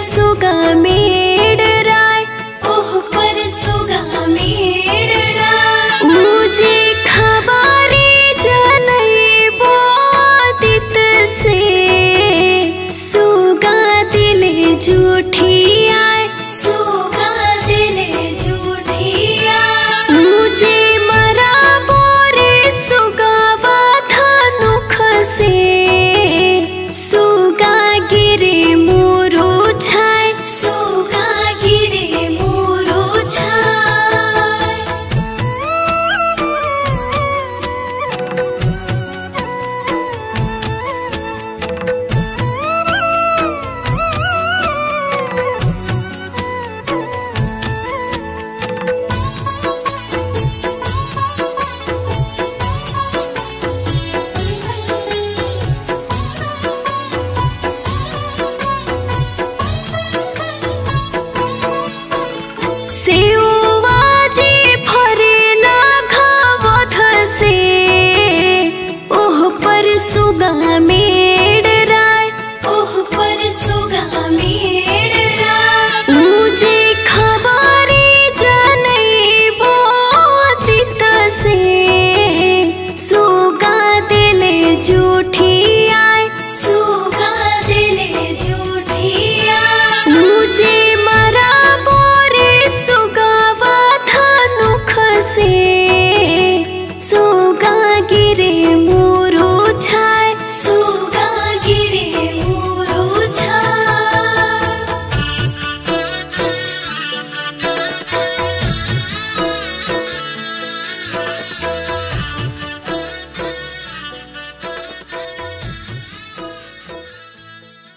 सुगा made राय ओह, पर सुगा made राय मुझे खबारी जनई बोदित से। सुगा दिल झूठी Let me